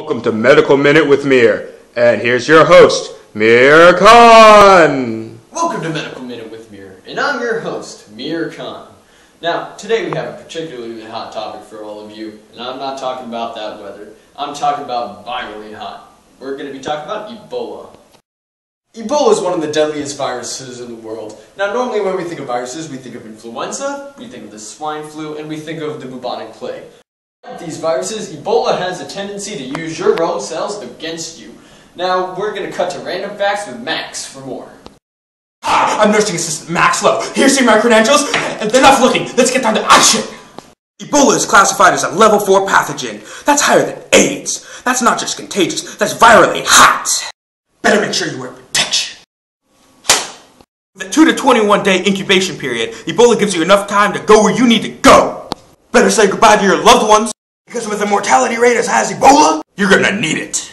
Welcome to Medical Minute with Mir, and here's your host, Mir Khan. Welcome to Medical Minute with Mir, and I'm your host, Mir Khan. Now, today we have a particularly hot topic for all of you, and I'm not talking about that weather. I'm talking about virally hot. We're going to be talking about Ebola. Ebola is one of the deadliest viruses in the world. Now, normally when we think of viruses, we think of influenza, we think of the swine flu, and we think of the bubonic plague. These viruses, Ebola has a tendency to use your own cells against you. Now, we're going to cut to random facts with Max for more. Hi, I'm nursing assistant Max Lowe. Here's see my credentials. And enough looking. Let's get down to action. Ebola is classified as a level 4 pathogen. That's higher than AIDS. That's not just contagious, that's virally hot. Better make sure you wear protection. A 2 to 21 day incubation period, Ebola gives you enough time to go where you need to go. Better say goodbye to your loved ones, because with a mortality rate as high as Ebola, you're gonna need it.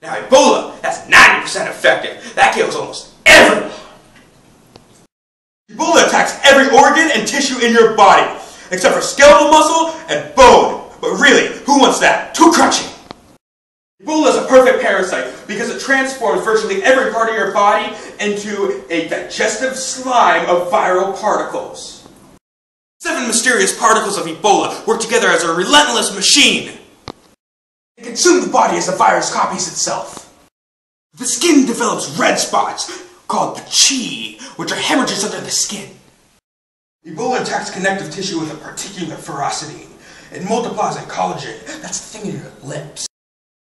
Now Ebola, that's 90% effective. That kills almost everyone. Ebola attacks every organ and tissue in your body, except for skeletal muscle and bone. But really, who wants that? Too crunchy. Ebola is a perfect parasite because it transforms virtually every part of your body into a digestive slime of viral particles. Seven mysterious particles of Ebola work together as a relentless machine. They consume the body as the virus copies itself. The skin develops red spots, called petechiae, which are hemorrhages under the skin. Ebola attacks connective tissue with a particular ferocity. It multiplies in collagen, that's the thing in your lips.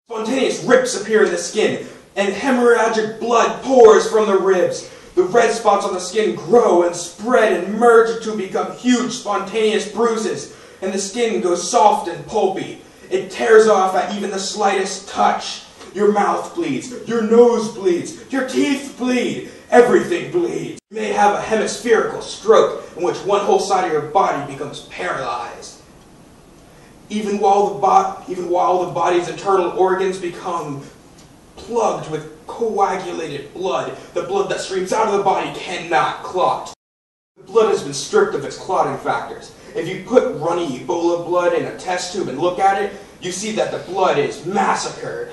Spontaneous rips appear in the skin, and hemorrhagic blood pours from the ribs. The red spots on the skin grow and spread and merge to become huge spontaneous bruises, and the skin goes soft and pulpy. It tears off at even the slightest touch. Your mouth bleeds, your nose bleeds, your teeth bleed, everything bleeds. You may have a hemispherical stroke in which one whole side of your body becomes paralyzed. Even while the, bo- even while the body's internal organs become plugged with coagulated blood, the blood that streams out of the body cannot clot. The blood has been stripped of its clotting factors. If you put runny Ebola blood in a test tube and look at it, you see that the blood is massacred.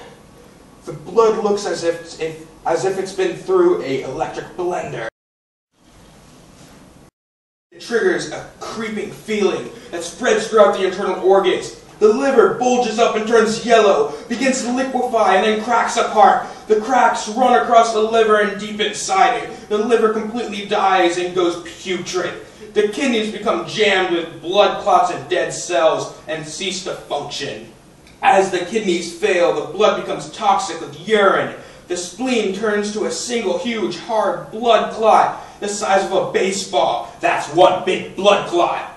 The blood looks as if, if, as if it's been through a electric blender. It triggers a creeping feeling that spreads throughout the internal organs. The liver bulges up and turns yellow, begins to liquefy, and then cracks apart. The cracks run across the liver and deep inside it. The liver completely dies and goes putrid. The kidneys become jammed with blood clots and dead cells and cease to function. As the kidneys fail, the blood becomes toxic with urine. The spleen turns to a single huge hard blood clot the size of a baseball. That's one big blood clot.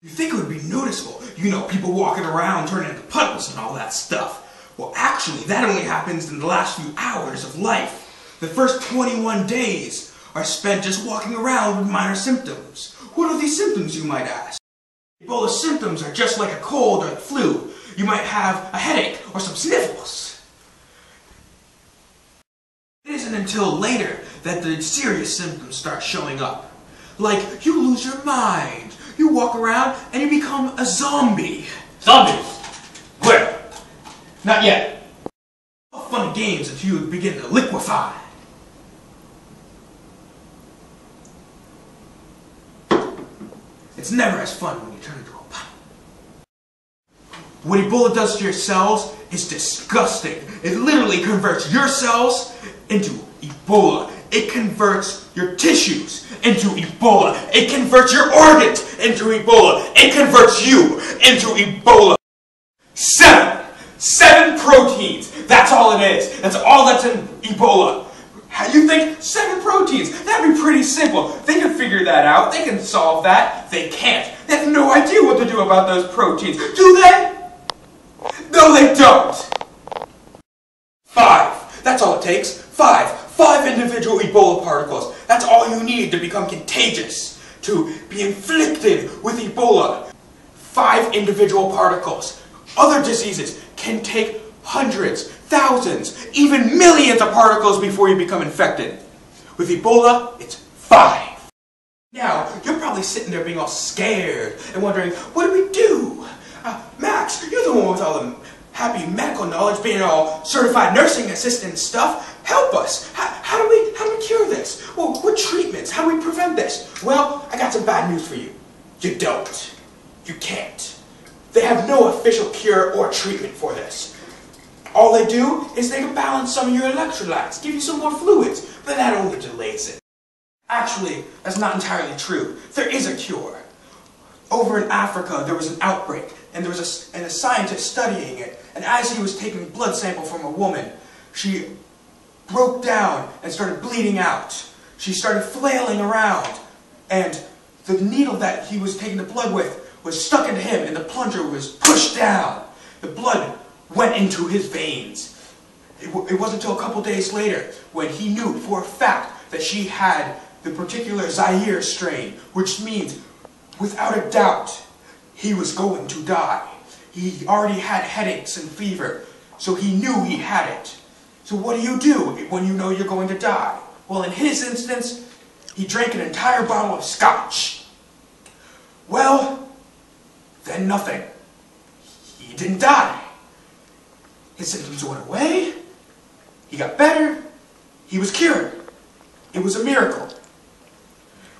You think it would be noticeable, you know, people walking around turning into puddles and all that stuff. Well, actually, that only happens in the last few hours of life. The first 21 days are spent just walking around with minor symptoms. What are these symptoms, you might ask? Ebola symptoms are just like a cold or the flu. You might have a headache or some sniffles. It isn't until later that the serious symptoms start showing up. Like, you lose your mind, you walk around, and you become a zombie. Zombies! Where? Not yet. All fun games until you begin to liquefy. It's never as fun when you turn into a puddle. What Ebola does to your cells is disgusting. It literally converts your cells into Ebola. It converts your tissues into Ebola. It converts your organs into Ebola. It converts you into Ebola. Seven! Seven proteins! That's all it is. That's all that's in Ebola. How you think seven proteins? That'd be pretty simple. They can figure that out. They can solve that. They can't. They have no idea what to do about those proteins. Do they? No, they don't. Five. That's all it takes. Five. Five individual Ebola particles. That's all you need to become contagious. To be inflicted with Ebola. Five individual particles. Other diseases can take hundreds, thousands, even millions of particles before you become infected. With Ebola, it's five. Now, you're probably sitting there being all scared and wondering, what do we do? Uh, Max, you're the one with all the happy medical knowledge, being all certified nursing assistant stuff, help us. How, how do we how do we cure this? Well, what treatments? How do we prevent this? Well, I got some bad news for you. You don't. You can't. They have no official cure or treatment for this. All they do is they can balance some of your electrolytes, give you some more fluids, but that only delays it. Actually, that's not entirely true. There is a cure. Over in Africa, there was an outbreak, and there was a, and a scientist studying it, and as he was taking blood sample from a woman, she broke down and started bleeding out. She started flailing around, and the needle that he was taking the blood with was stuck into him, and the plunger was pushed down. The blood went into his veins. It, it wasn't until a couple days later when he knew for a fact that she had the particular Zaire strain, which means, without a doubt, he was going to die. He already had headaches and fever, so he knew he had it. So what do you do when you know you're going to die? Well, in his instance, he drank an entire bottle of scotch. Well, then nothing. He didn't die. His symptoms went away. He got better. He was cured. It was a miracle.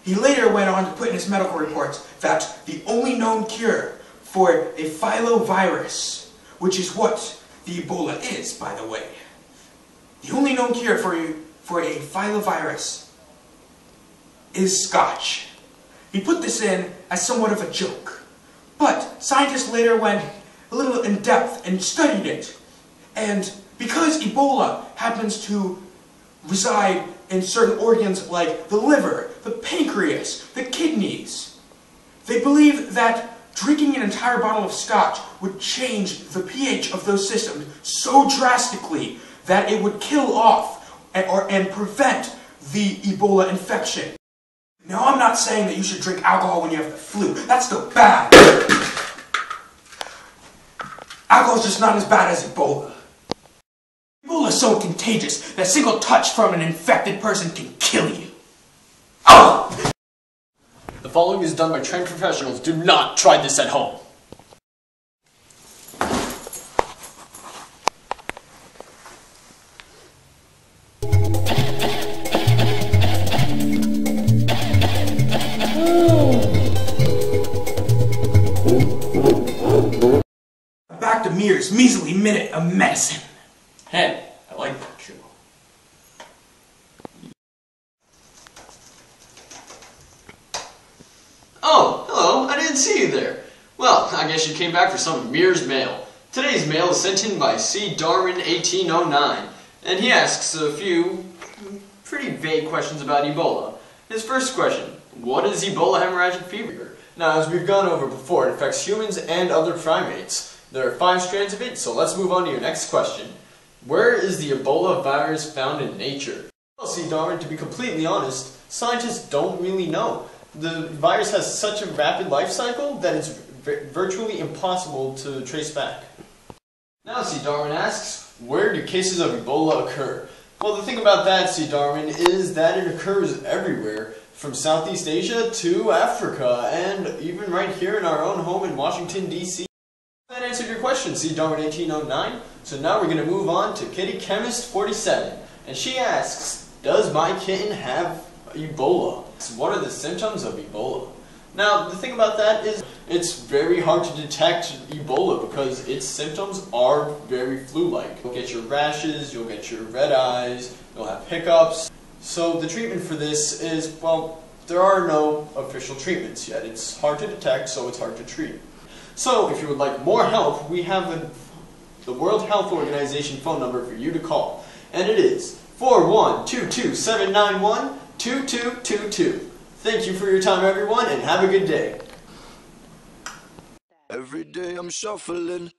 He later went on to put in his medical reports that the only known cure for a filovirus, which is what the Ebola is, by the way, the only known cure for a, for a filovirus is scotch. He put this in as somewhat of a joke. But scientists later went a little in depth and studied it. And because Ebola happens to reside in certain organs like the liver, the pancreas, the kidneys, they believe that drinking an entire bottle of scotch would change the pH of those systems so drastically that it would kill off and, or, and prevent the Ebola infection. Now, I'm not saying that you should drink alcohol when you have the flu. That's still bad. Alcohol's just not as bad as Ebola. Ebola is so contagious that a single touch from an infected person can kill you. Oh! The following is done by trained professionals. Do not try this at home. Back to Mir's measly minute of medicine. Hey, I like that show. Oh, hello, I didn't see you there. Well, I guess you came back for some Mirror's mail. Today's mail is sent in by C. Darwin 1809, and he asks a few pretty vague questions about Ebola. His first question, what is Ebola hemorrhagic fever? Now, as we've gone over before, it affects humans and other primates. There are five strands of it, so let's move on to your next question. Where is the Ebola virus found in nature? Well, C. Darwin, to be completely honest, scientists don't really know. The virus has such a rapid life cycle that it's virtually impossible to trace back. Now, C. Darwin asks, where do cases of Ebola occur? Well, the thing about that, C. Darwin, is that it occurs everywhere, from Southeast Asia to Africa, and even right here in our own home in Washington, D.C. That answered your question, C. Darwin 1809. So now we're going to move on to Kitty Chemist 47. And she asks, does my kitten have Ebola? What are the symptoms of Ebola? Now, the thing about that is it's very hard to detect Ebola because its symptoms are very flu-like. You'll get your rashes, you'll get your red eyes, you'll have hiccups. So the treatment for this is, well, there are no official treatments yet. It's hard to detect, so it's hard to treat. So, if you would like more help, we have a, the World Health Organization phone number for you to call. And it is 4122-791-2222. Thank you for your time, everyone, and have a good day. Every day I'm shuffling,